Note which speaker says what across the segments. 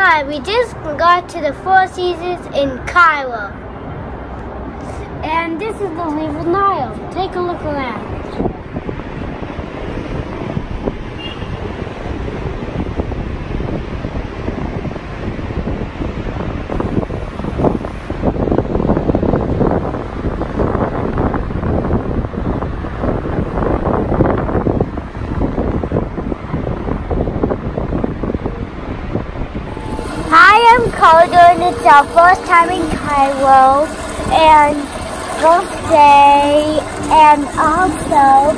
Speaker 1: Hi, we just got to the Four Seasons in Cairo. And this is the River Nile. Take a look around. I'm Carter and it's our first time in Cairo and birthday and also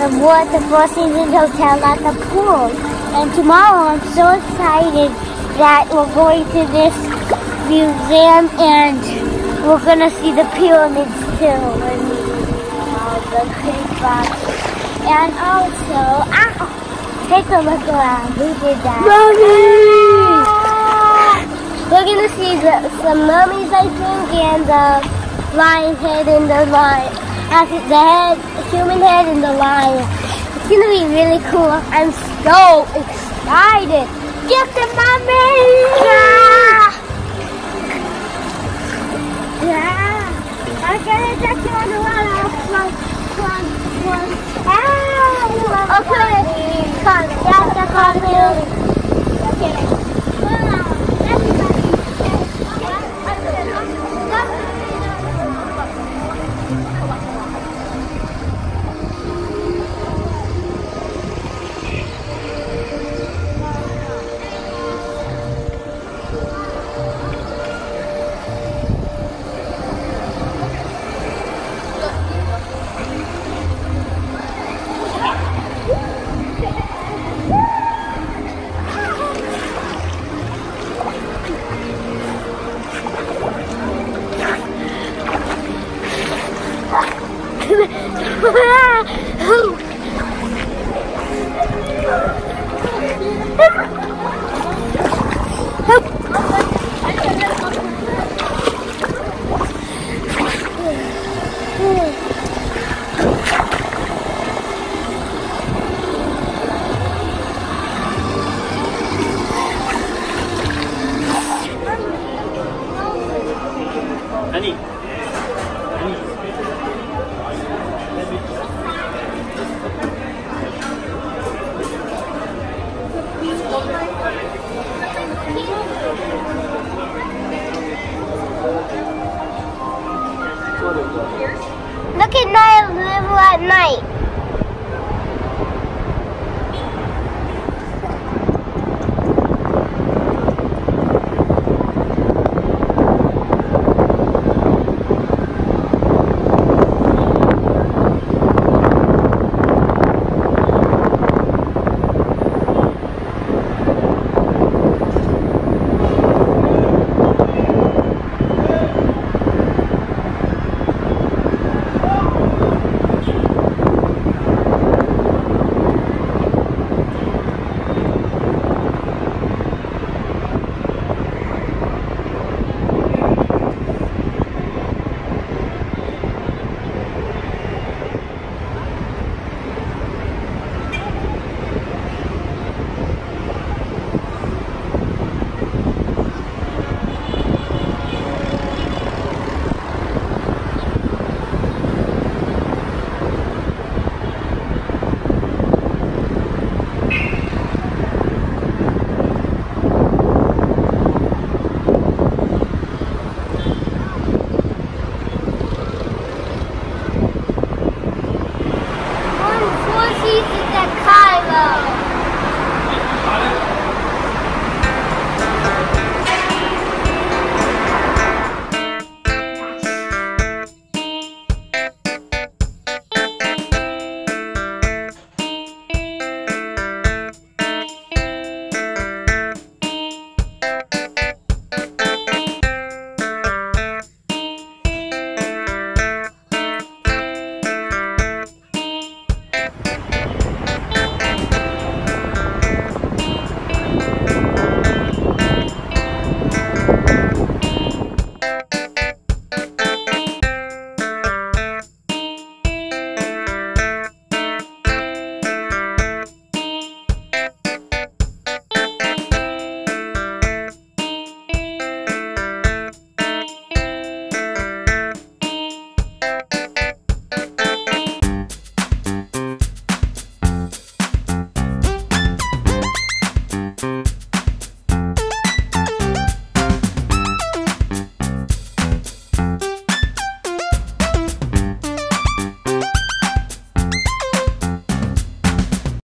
Speaker 1: the we're at the Four Seasons Hotel at the pool. And tomorrow I'm so excited that we're going to this museum and we're gonna see the pyramids too and all the big. And also, ow, take a look around. Who did that? See the, mummies, I think, and the lion head and the lion, actually the head, human head and the lion. It's gonna be really cool. I'm so excited. Get the mummy! Yeah! Yeah! I'm gonna take you on the water. One, one, one. Ah! Okay. Come, get the 等你。